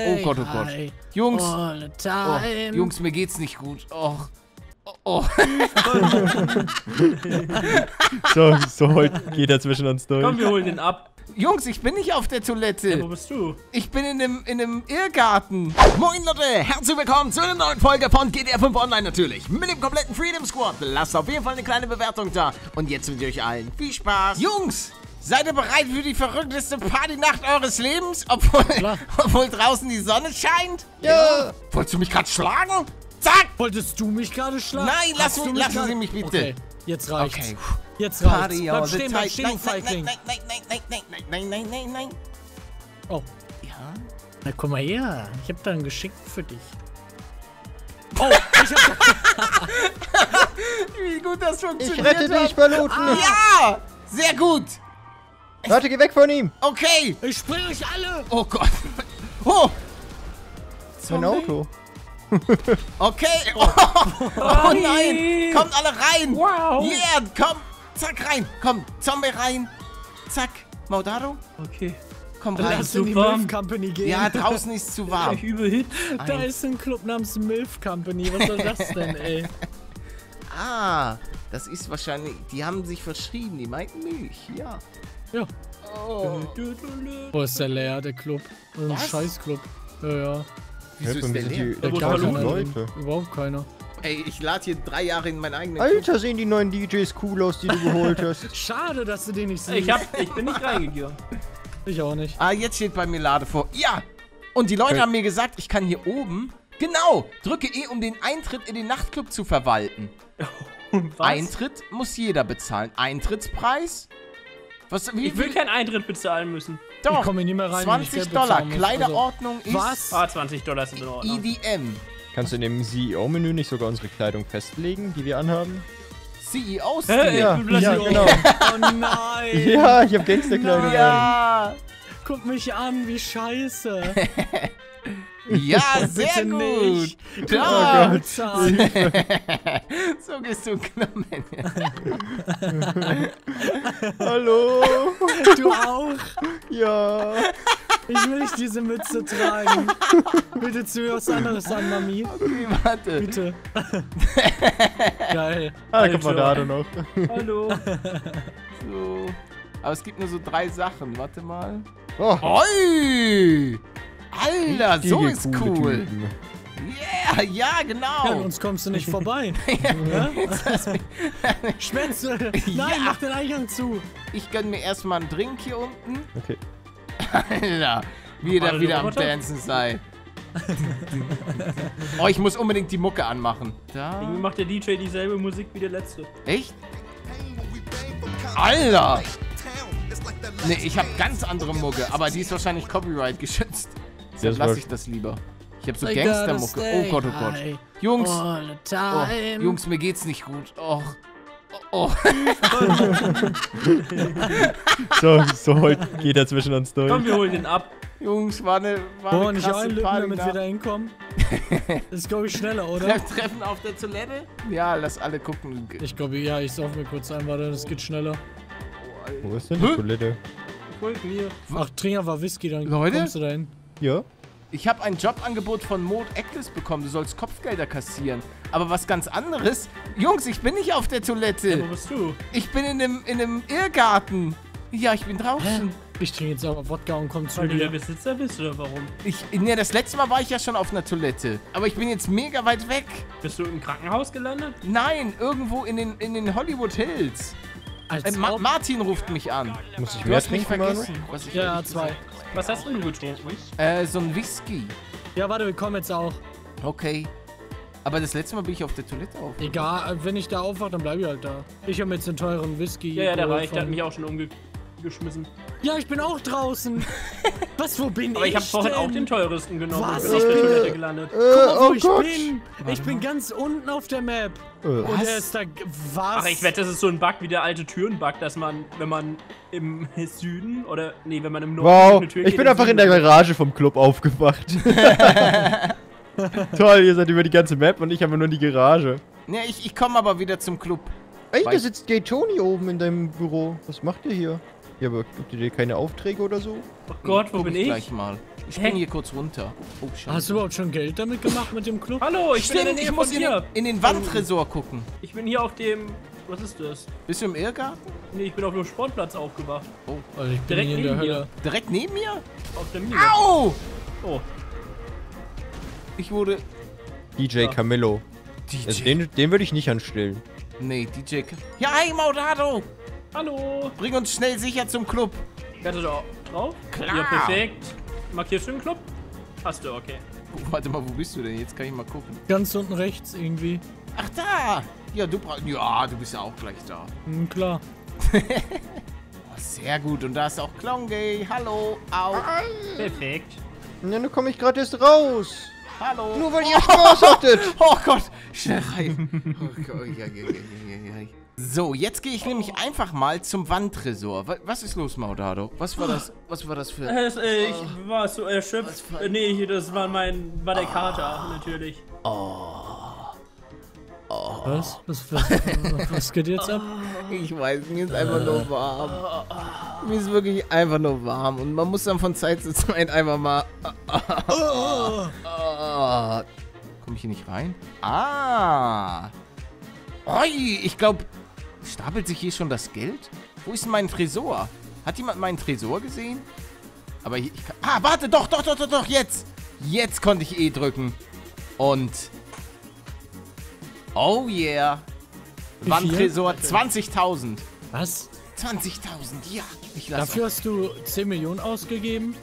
Oh Gott, oh Gott. Jungs, oh. Jungs, mir geht's nicht gut. Oh. Oh, oh. So, so heute geht er zwischen uns durch. Komm, wir holen den ab. Jungs, ich bin nicht auf der Ja, wo Toilette. bist du? Ich bin in einem, in einem Irrgarten. Moin Leute, herzlich willkommen zu einer neuen Folge von GTA 5 Online natürlich. Mit dem kompletten Freedom Squad. Lasst auf jeden Fall eine kleine Bewertung da. Und jetzt wünsche ich euch allen viel Spaß. Jungs, seid ihr bereit für die verrückteste Partynacht eures Lebens? Obwohl, Klar. obwohl draußen die Sonne scheint? Ja. Wolltest du mich gerade schlagen? Zack! Wolltest du mich gerade schlagen? Nein, lass mich- lassen grad- Sie mich bitte. Okay, jetzt reicht's. Okay. Jetzt reicht's. Party Bleib stehen, bleib stehen, Nein, nein, Feigling. nein, nein, nein, nein, nein, nein, nein, nein, nein, nein. Oh, Ja? na guck mal her. Ich hab da ein Geschenk für dich. Oh, ich hab... Wie gut das Ich funktioniert rette dich. Baluten. Ja! Sehr gut! Warte, geh weg von ihm. Okay! Ich spring euch alle! Oh Gott! Oh! Mein Auto. Okay! Oh, oh nein! Kommt alle rein! Wow. Yeah! Komm! Zack rein! Komm! Zombie rein! Zack! Maudaro? Okay. Komm rein! Lass in die super. Milf Company gehen. Ja, draußen ist zu warm. Ich übel da Eins. ist ein Club namens Milf Company. Was soll das denn, ey? Ah, das ist wahrscheinlich. Die haben sich verschrieben. Die meinten Milch. Ja. Ja. Oh. Wo ist der leer, der Club? Ein? Scheißclub. Ja, ja. Wieso ist der leer? Da wo gar Leute. Überhaupt keiner. Ey, ich lade hier drei Jahre in meinen eigenen. Club. Alter, sehen die neuen DJs cool aus, die du geholt hast. Schade, dass du den nicht siehst. Ich, hab, ich bin nicht reingegangen. Ich auch nicht. Ah, jetzt steht bei mir Lade vor. Ja! Und die Leute Okay. haben mir gesagt, ich kann hier oben. Genau! Drücke E, um den Eintritt in den Nachtclub zu verwalten. Was? Eintritt muss jeder bezahlen. Eintrittspreis? Was, wie Ich will viel? keinen Eintritt bezahlen müssen. Doch, Ich komme nie mehr rein, wenn ich 20 Geld Dollar. Kleiderordnung ist Was? Ah, 20 Dollar sind in Ordnung. EDM. Kannst du in dem CEO-Menü nicht sogar unsere Kleidung festlegen, die wir anhaben? Ja, Ich bin ja, Blasio. genau. Oh nein! Ja, ich hab Gangsterkleidung an. Ja! Guck mich an, wie scheiße. Ja, sehr gut. nicht. Ja, Oh Gott. So gehst du knappen. Hallo. Du auch. Ja. Ich will nicht diese Mütze tragen. Bitte zieh mir was anderes an, Mami. Okay, warte. Bitte. Geil. Ah, da kommt Alter. Madado noch. Hallo. So. Aber es gibt nur so drei Sachen. Warte mal. Oh, Oi! Alter, so ist cool. Typen. Yeah, ja, Ja, genau. an uns kommst du nicht vorbei. Ja? Schwänze. Nein, Ja. mach den Eingang zu. Ich gönn mir erstmal einen Drink hier unten. Okay. Alter, wie ihr da wieder am. Dancen seid. oh, ich muss unbedingt die Mucke anmachen. Irgendwie Da. macht der DJ dieselbe Musik wie der letzte. Echt? Alter! Nee, ich habe ganz andere Mucke, aber die ist wahrscheinlich Copyright geschützt. Deshalb lasse ich das lieber. Ich habe so Gangstermucke. Oh Gott, oh Gott. Jungs, oh. Jungs, mir geht's nicht gut. Oh. Oh, oh. So, so heute geht er zwischen uns durch. Komm, wir holen den ab. Jungs, war eine, war wir eine nicht einlügen, damit wir da hinkommen? Das ist, glaube ich, schneller, oder? Treff- Treffen auf der Toilette? Ja, lass alle gucken. Ich glaube, ja, ich sauf mir kurz ein, warte, das geht schneller. Wo ist denn die? Toilette? Folgt mir. Ach, trink einfach Whisky, dann Leute? kommst du dahin. Ja? Ich habe ein Jobangebot von Mode Eckles bekommen. Du sollst Kopfgelder kassieren. Aber was ganz anderes. Jungs, ich bin nicht auf der Wo Toilette. bist du? Ich bin in einem, in einem Irrgarten. Ja, ich bin draußen. Ich trinke jetzt aber Wodka und komm zu Weil du der dir. Besitzer bist oder warum? Ich, ne, das letzte Mal war ich ja schon auf einer Toilette. Aber ich bin jetzt mega weit weg. Bist du im Krankenhaus gelandet? Nein, irgendwo in den, in den Hollywood Hills. Als Äh, Ma Martin ruft mich an. Muss ich Du mehr hast mich trinken, vergessen. Was ich Ja, zwei. gesagt- Was hast denn du getrunken? Äh, so ein Whisky. Ja, warte, wir kommen jetzt auch. Okay. Aber das letzte Mal bin ich auf der Toilette auf. Egal, wenn ich da aufwache, dann bleibe ich halt da. Ich habe mir jetzt den teuren Whisky. Ja, ja, der reicht. Der hat mich auch schon umgeschmissen. Ja, ich bin auch draußen. Was, wo bin Aber ich ich habe vorhin auch den teuresten genommen Was? und bin auf der Toilette gelandet. Äh, Guck mal, wo oh ich Gott. bin. Ich bin ganz unten auf der Map. Äh, Und Was? er ist da. Was? Ach, ich wette, das ist so ein Bug wie der alte Türenbug, dass man, wenn man im Süden oder, nee, wenn man im Norden Wow, eine Tür ich geht, bin einfach in der Garage vom Club aufgewacht. Toll, ihr seid über die ganze Map und ich habe nur die Garage. Ja, ich, ich komme aber wieder zum Club. Ey, da sitzt Gay Tony oben in deinem Büro. Was macht ihr hier? Ja, aber gibt ihr dir keine Aufträge oder so? Oh Gott, wo Guck bin ich ich? gleich mal. Ich Hä? bin hier kurz runter. Oh, scheiße. Hast du überhaupt schon Geld damit gemacht mit dem Club? Hallo, ich bin in der Stimmt, Nähe ich muss von in in den Wandtresor gucken. Ich bin hier auf dem. Was ist das? Bist du im Irrgarten? Nee, ich bin auf dem Sportplatz aufgewacht. Also ich bin Direkt hier in der neben. Hölle. Direkt neben mir? Auf der Minimap. Au! Oh. Ich wurde... DJ Camillo. DJ... Also den, den würde ich nicht anstellen. nee, DJ... Ja, hey, Maudado! Hallo. Bring uns schnell sicher zum Club. Warte da drauf. Klar. Ja, perfekt. Markierst du den Club? Hast du, okay. Oh, warte mal, wo bist du denn? Jetzt kann ich mal gucken. Ganz unten rechts irgendwie. Ach, da! Ja, du brauchst... Ja, du bist ja auch gleich da. Hm, klar. Oh, sehr gut. Und da ist auch Clongay. Hallo. Au. Perfekt. Ja, nun komme ich gerade erst raus. Hallo. Nur weil ihr Spaß hattet. Oh Gott, schnell rein. Oh Gott, So, jetzt gehe ich nämlich einfach mal zum Wandtresor. Wa- Was ist los, Maudado? Was war das? Was war das für... Das, äh, ich war so erschöpft. Äh, nee, das war mein. war der Kater, natürlich. Was? Was, was, was geht jetzt ab? Ich weiß, mir ist einfach nur warm. Mir ist wirklich einfach nur warm. Und man muss dann von Zeit zu Zeit einfach mal... Komm ich hier nicht rein? Ah. Oi, ich glaube, stapelt sich hier schon das Geld? Wo ist denn mein Tresor? Hat jemand meinen Tresor gesehen? Aber ich, ich kann... Ah, warte, doch, doch, doch, doch, doch, jetzt. Jetzt konnte ich E drücken. Und... Oh yeah. Wandtresor 20.000. Was? 20.000, ja. Ich lasse Dafür hast du 10 Millionen ausgegeben?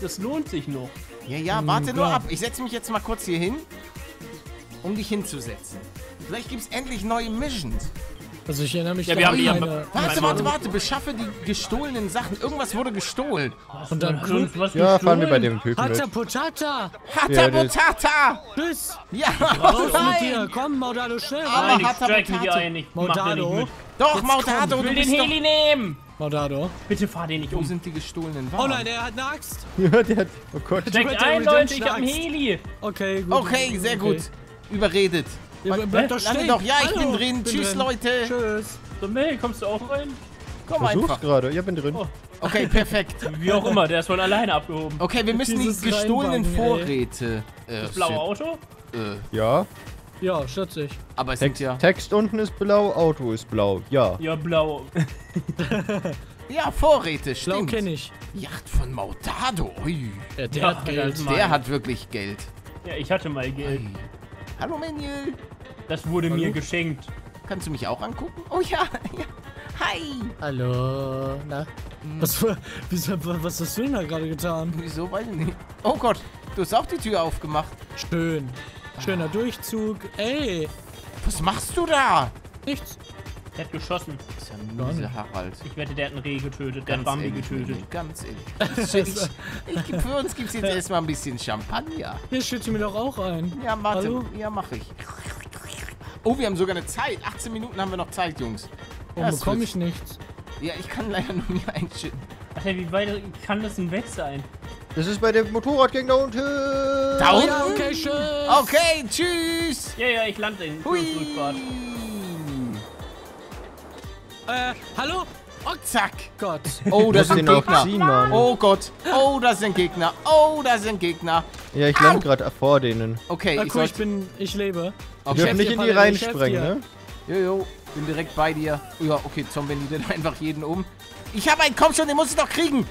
Das lohnt sich noch. Ja, ja, warte nur klar. ab. Ich setze mich jetzt mal kurz hier hin, um dich hinzusetzen. Vielleicht gibt es endlich neue Missions. Also ich erinnere mich Ja, wir haben an die ja- eine- Warte, warte, warte. Beschaffe die gestohlenen Sachen. Irgendwas wurde gestohlen. Und dann Club. Was Ja, fahren wir bei dem Typen Hata mit. Potata! Ja, das- Potata. Tschüss! Ja, Raus oh mit dir! nein. Komm, Maudado, schnell Aber rein! Nein, ich Potato. ein. Ich Maudado. Doch, Jetzt komm, du will den. Heli nehmen. Maudado. Bitte fahr den nicht Wo um. sind die gestohlenen Oh Waren? nein, er hat eine Axt! Ja, der hat. Oh Gott. der ein, Leute, ich hab einen. Heli. Okay, gut. Okay, sehr gut. Überredet. Ja, bleib doch stehen. doch. Ja, ich Hallo, bin drin. Tschüss, drin. Leute. Tschüss. So, Mel, kommst du auch rein? Komm Versuch's einfach. gerade. Ja, bin drin. Oh. Okay, perfekt. Wie auch immer, der ist von alleine abgehoben. Okay, wir müssen die Dieses gestohlenen Reinwagen, ey. Vorräte... Äh, Das blaue Auto? Äh, Ja. Ja, schätze ich. aber es sind Text, ja... Text unten ist blau, Auto ist blau. Ja. Ja, blau. Ja, Vorräte, Blau stimmt. kenne ich. Yacht von Mautado. Ui. Ja, der Ja, hat Geld. das- Der hat wirklich Geld. Ja, ich hatte mal Geld. Ui. Hallo, Manuel. Das wurde Hallo? mir geschenkt. Kannst du mich auch angucken? Oh ja, ja. Hi. Hallo. Na? Was, für, wieso, was hast du denn da gerade getan? Wieso, weiß ich nicht. Oh Gott, du hast auch die Tür aufgemacht. Schön. Schöner Durchzug. Ey, Was machst du da? nichts. Der hat geschossen. Das ist ja ein miese Harald. Ich wette, der hat einen Reh getötet. Der hat Ganz Bambi ehrlich, getötet. Manuel, Ganz ehrlich. Ich, ich, ich, für uns gibt es jetzt erstmal ein bisschen Champagner. Hier schütte mir doch auch ein. Ja, warte. Hallo? Ja, mach ich. Oh, wir haben sogar eine Zeit. 18 Minuten haben wir noch Zeit, Jungs. Warum Das bekomme ich nichts? Ja, ich kann leider nur mir einschütten. Alter, wie weit kann das denn weg sein? Das ist bei dem Motorradgang da unten. Da unten? Ja, okay, schön. Okay, tschüss. Ja, ja, ich lande in Hui. Rückfahrt. Äh, hallo? Oh Zack. Gott. Oh, das sind Gegner. ziehen, Mann. Oh Gott. Oh, das sind Gegner. Oh, das sind Gegner. Ja, ich lande gerade vor denen. Okay, Na ich cool, ich bin, ich lebe. Wir Okay. dürfen nicht dir, in die ich dir. ne? Jojo, bin direkt bei dir. Ja, okay, Zombie dann einfach jeden um. Ich habe einen, komm schon, den muss ich doch kriegen.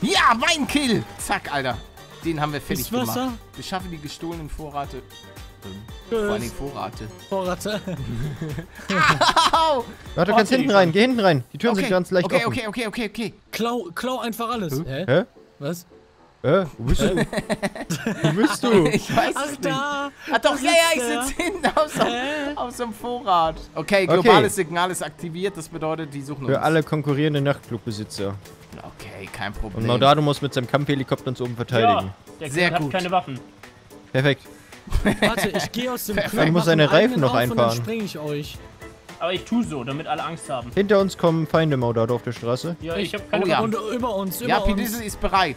Ja, mein Kill. Zack, Alter. Den haben wir fertig Ist Wasser? gemacht. Beschaffe die gestohlenen Vorrate. Ähm, vor allem. Vorrate. Vorrate. Au! Warte, du kannst Okay, hinten rein. Geh hinten rein. Die Türen Okay, sind ganz leicht okay, offen. okay, okay, okay, okay. Klau, klau einfach alles. Hä? Hä? Was? Hä? Wo bist du? Wo bist du? Ich weiß Ach es nicht. da. Ah doch, ja, ja, ich sitze hinten auf so, auf so einem Vorrat. Okay, globales Signal ist aktiviert. Das bedeutet, die suchen uns. Für alle konkurrierenden Nachtclubbesitzer. Okay, kein Problem. Und Maudado muss mit seinem Kampfhelikopter uns oben verteidigen. Ja, der Sehr hat gut. keine Waffen. Perfekt. Warte, ich gehe aus dem Club. Man muss seine Reifen noch auf Und dann einfahren. spreng ich euch. Aber ich tu so, damit alle Angst haben. Hinter uns kommen Feinde, Maudado, auf der Straße. Ja, ich habe keine Oh ja. Und über uns, über Ja, uns. Pidissel ist bereit.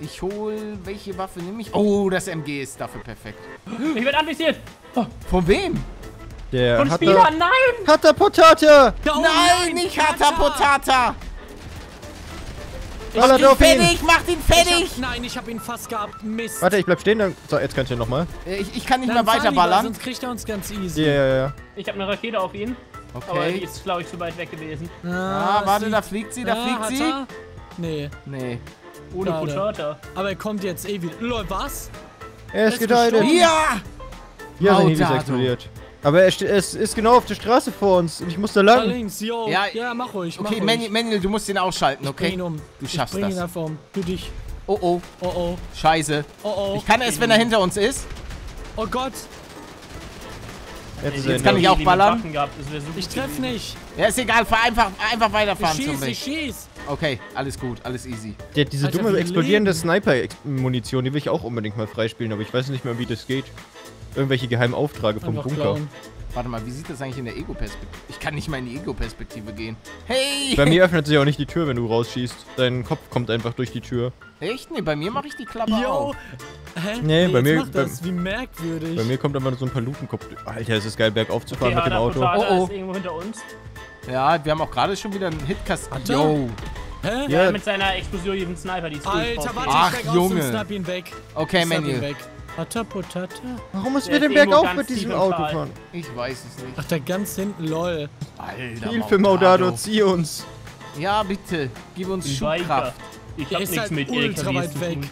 Ich hol. Welche Waffe nehme ich? Oh, das MG ist dafür perfekt. Ich werde anvisiert. Von wem? Der Von hat Spielern, nein! Hat Potate! Da oben, Nein, nicht Hata Potata! Ballert ihn auf ihn! fertig, macht ihn Ich fertig! hab, nein, ich hab ihn fast gehabt. Mist. Warte, ich bleib stehen, dann. So, jetzt kannst du nochmal. Äh, Ich, ich kann nicht Dann mehr weiterballern. Sonst kriegt er uns ganz Ja, easy. ja, ja. Ich habe eine Rakete auf ihn, aber die Okay. ist, glaube ich, zu weit weg gewesen. Ah, warte, sieht- da fliegt sie, da Ah, fliegt sie. er? Nee, Nee. Ohne. Potata. aber er kommt jetzt eh wieder. Lol, was? Er ist ist getötet. Ja! Ja, sein Helis Mautado. explodiert. Aber er es ist genau auf der Straße vor uns und ich muss da Da lang. links, yo. Ja, Ja, mach ruhig, mach Okay, ruhig. Manuel, du musst den ausschalten, Ich bring okay? ihn um. Du schaffst ich bring das. ihn einfach um. Du dich. Oh, oh, Oh, oh. scheiße. Oh, oh. Ich kann erst, wenn er hinter uns ist. Oh Gott, Jetzt, ist Jetzt kann ich auch ballern. Ich gut treff gewesen. nicht. Ja, ist egal, fahr einfach, einfach Ich weiterfahren zum schieß, ich mich. schieß. Okay, alles gut, alles easy. Der, diese Alter, dumme explodierende. Sniper-Munition, die will ich auch unbedingt mal freispielen, aber ich weiß nicht mehr, wie das geht. Irgendwelche geheimen Aufträge vom Bunker. klauen. Warte mal, wie sieht das eigentlich in der Ego-Perspektive? Ich kann nicht mal in die Ego-Perspektive gehen. Hey! Bei mir öffnet sich auch nicht die Tür, wenn du rausschießt. Dein Kopf kommt einfach durch die Tür. Echt? Nee, bei mir mache ich die Klappe Yo. auf. Hä? Nee, bei jetzt mir- Macht das. Wie merkwürdig. Bei mir kommt einfach nur so ein paar Lupenkopf. Alter, es ist geil, bergauf zu fahren Okay, mit dem Auto. Oh, oh. ist irgendwo hinter uns. Ja, wir haben auch gerade schon wieder einen Hitkast. Warte. Yo. Hä? Ja, Mit seiner explosiven Sniper, die ist Alter, warte, Ach, ich steig aus Junge. und snap ihn weg. Okay, Manuel. Weg. Pata, potata. warum müssen wir den irgendwo bergauf ganz mit diesem Auto fahren? Ich weiß es nicht. Ach, da ganz hinten, lol. Alter, Hilfe, Maudado, zieh uns. Ja, bitte. Gib uns Weiter. Schubkraft. Ich hab nichts halt mit ultra LKWs weit zu weg. tun.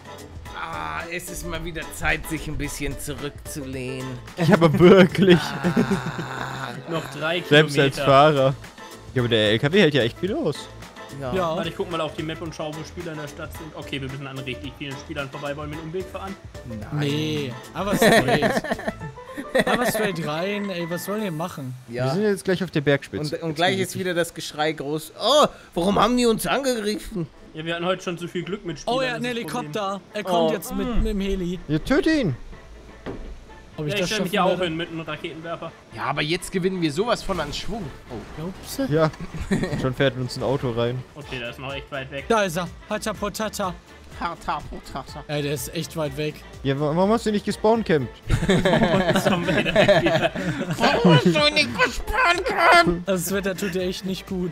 Ah, es ist mal wieder Zeit, sich ein bisschen zurückzulehnen. Ich aber wirklich. Noch drei Selbst als Kilometer. Fahrer. Ja, aber der LKW hält ja echt viel aus. Ja. Ja. Warte, ich guck mal auf die Map und schau, wo Spieler in der Stadt sind. Okay, wir müssen an richtig vielen Spielern vorbei. Wollen wir einen Umweg fahren? Nein. Nee, aber straight. aber straight rein, ey, was sollen wir machen? Wir sind jetzt gleich auf der Bergspitze. Und, und gleich ist wieder das Geschrei groß. Oh, warum haben die uns angegriffen? Ja, wir hatten heute schon zu viel Glück mit Spielern. Oh, er das hat einen. Helikopter. Er kommt Oh. jetzt mit, mit dem Heli. Ja, töte ihn. Ob Ja, ich stelle mich ja auch hin mit einem Raketenwerfer. Ja, aber jetzt gewinnen wir sowas von an Schwung. Oh, Ups. Ja, schon fährt uns ein Auto rein. Okay, der ist noch echt weit weg. Da ist er. Hata Potata. Tata, potata. Ey, der ist echt weit weg. Ja, wa- warum hast du nicht gespawnt, Camp? Jetzt kommen wir wieder weg wieder. Warum hast du nicht gespawnt? Also das Wetter tut dir echt nicht gut.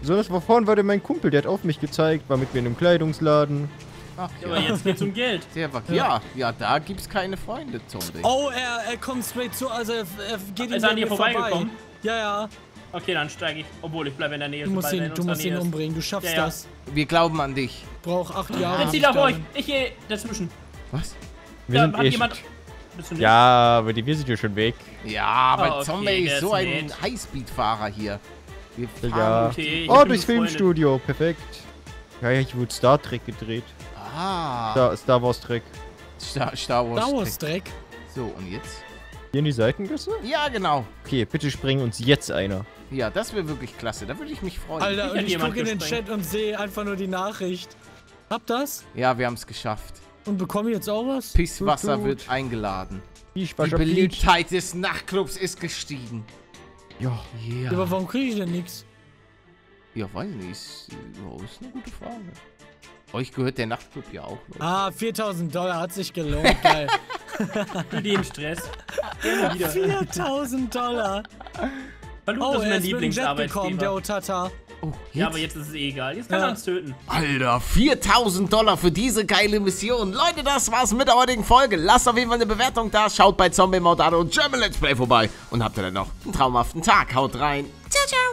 Besonders vor vorhin war der mein Kumpel, der hat auf mich gezeigt, war mit mir in einem Kleidungsladen. Ach Aber jetzt geht's um Geld. Der war, ja, ja, da gibt's keine Freunde, Zombie. Oh, er, er kommt straight zu, also er, er geht Ist ihm an dir vorbei. vorbeigekommen? Ja, ja. Okay, dann steige ich. Obwohl, ich bleibe in der Nähe. Du musst er ihn, du musst ihn umbringen. Du schaffst Ja, ja. das. Wir glauben an dich. Brauch acht Jahre. Jetzt zieh ich da da. ruhig. Ich gehe dazwischen. Was? Wir Ja, sind hat eh jemand. Ja, aber die, wir sind ja schon weg. Ja, aber Ah, okay, Zombie ist so ein. Highspeed-Fahrer hier. Wir fahren Ja. Okay, Oh, durchs. Filmstudio, perfekt. Ja, ja, ich wurde Star Trek gedreht. Ah, Star, Star Wars Trek. Star, Star Wars. Star Wars Dreck. So, und jetzt? Hier in die Seitengasse? Ja, genau. Okay, bitte springen uns jetzt einer. Ja, das wäre wirklich klasse. Da würde ich mich freuen. Alter, Ich und ich gucke in den. Chat und sehe einfach nur die Nachricht. Hab das? Ja, wir haben es geschafft. Und bekomme jetzt auch was? Pisswasser wird eingeladen. Ich Die. Beliebtheit des Nachtclubs ist gestiegen. Ja, Ja, aber warum kriege ich denn nichts? Ja, weiß nicht. Ist, ja, ist eine gute Frage. Euch gehört der Nachtclub ja auch. Leute. Ah, 4000 Dollar hat sich gelohnt. Geil. Für den Stress. Gerne wieder. 4000 Dollar. Verluch Oh, ist er mein gekommen, der Lieblingsarbeitgeber. Otata. Oh, Ja, aber jetzt ist es eh egal. Jetzt kann Ja. er uns töten. Alter, 4000 Dollar für diese geile Mission. Leute, das war's mit der heutigen Folge. Lasst auf jeden Fall eine Bewertung da. Schaut bei Zombie Maudado und German Let's Play vorbei. Und habt ihr dann noch einen traumhaften Tag. Haut rein. Ciao, ciao.